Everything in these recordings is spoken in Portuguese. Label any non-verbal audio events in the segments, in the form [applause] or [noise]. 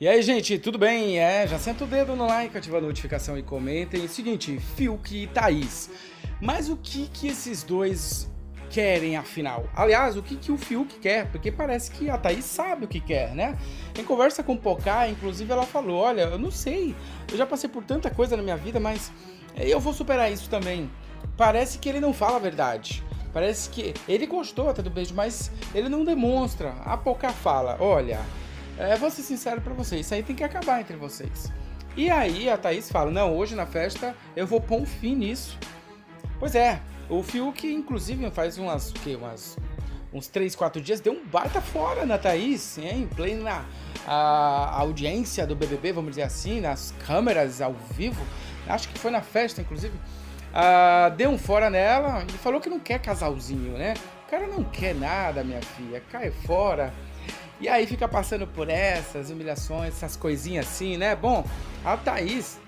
E aí, gente, tudo bem? É, já senta o dedo no like, ativa a notificação e comentem. Seguinte, Fiuk e Thaís. Mas o que que esses dois querem, afinal? Aliás, o que que o Fiuk quer? Porque parece que a Thaís sabe o que quer, né? Em conversa com o Pocá, inclusive, ela falou, olha, eu não sei, eu já passei por tanta coisa na minha vida, mas eu vou superar isso também. Parece que ele não fala a verdade. Parece que ele gostou até do beijo, mas ele não demonstra. A Pocá fala, olha... É, vou ser sincero pra vocês, isso aí tem que acabar entre vocês. E aí a Thaís fala: Não, hoje na festa eu vou pôr um fim nisso. Pois é, o Fiuk, inclusive, faz umas, que, umas, uns 3, 4 dias, deu um baita fora na Thaís, hein? Plena a, a audiência do BBB, vamos dizer assim, nas câmeras ao vivo. Acho que foi na festa, inclusive. Uh, deu um fora nela e falou que não quer casalzinho, né? O cara não quer nada, minha filha, cai fora. E aí fica passando por essas humilhações, essas coisinhas assim, né? Bom, a Thaís,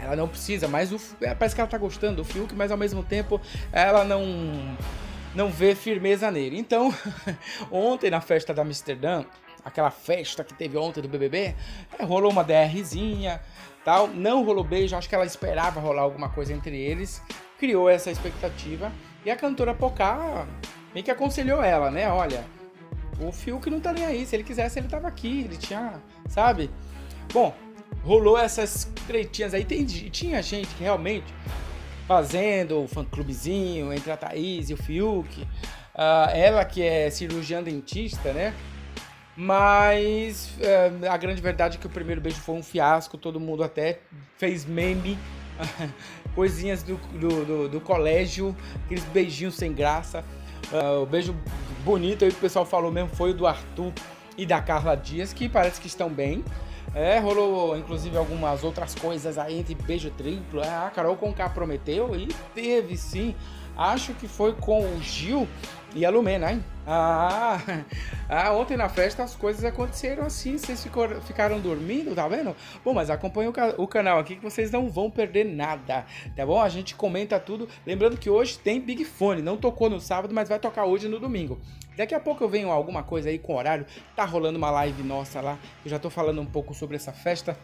ela não precisa, mas o, é, parece que ela tá gostando do Fiuk, mas ao mesmo tempo ela não não vê firmeza nele. Então, [laughs] ontem na festa da Amsterdã, aquela festa que teve ontem do BBB, é, rolou uma DRzinha, tal, não rolou beijo, acho que ela esperava rolar alguma coisa entre eles, criou essa expectativa e a cantora Pocá meio que aconselhou ela, né? Olha, o Fiuk não tá nem aí. Se ele quisesse, ele tava aqui. Ele tinha, sabe? Bom, rolou essas tretinhas aí. Tem, tinha gente que realmente fazendo o fã-clubezinho entre a Thaís e o Fiuk. Uh, ela que é cirurgiã dentista, né? Mas uh, a grande verdade é que o primeiro beijo foi um fiasco. Todo mundo até fez meme. [laughs] coisinhas do, do, do, do colégio, aqueles beijinhos sem graça. Uh, o beijo bonito aí que o pessoal falou mesmo foi o do Arthur e da Carla Dias, que parece que estão bem. É, rolou inclusive algumas outras coisas aí entre beijo triplo. É, a Carol Conká prometeu e teve sim. Acho que foi com o Gil e a Lumena, hein? Ah, [laughs] ah, ontem na festa as coisas aconteceram assim, vocês ficaram dormindo, tá vendo? Bom, mas acompanha o, o, canal aqui que vocês não vão perder nada, tá bom? A gente comenta tudo. Lembrando que hoje tem Big Fone, não tocou no sábado, mas vai tocar hoje no domingo. Daqui a pouco eu venho alguma coisa aí com horário, tá rolando uma live nossa lá, eu já tô falando um pouco sobre essa festa.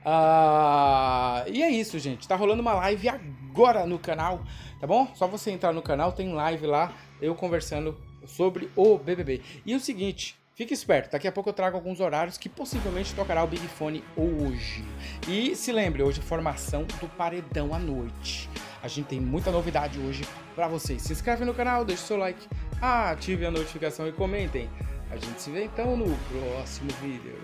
Uh, e é isso, gente. Tá rolando uma live agora no canal, tá bom? Só você entrar no canal, tem live lá, eu conversando sobre o BBB. E o seguinte, fique esperto, daqui a pouco eu trago alguns horários que possivelmente tocará o Big Fone hoje. E se lembre, hoje formação do Paredão à noite. A gente tem muita novidade hoje para vocês. Se inscreve no canal, deixe seu like, ative a notificação e comentem. A gente se vê então no próximo vídeo.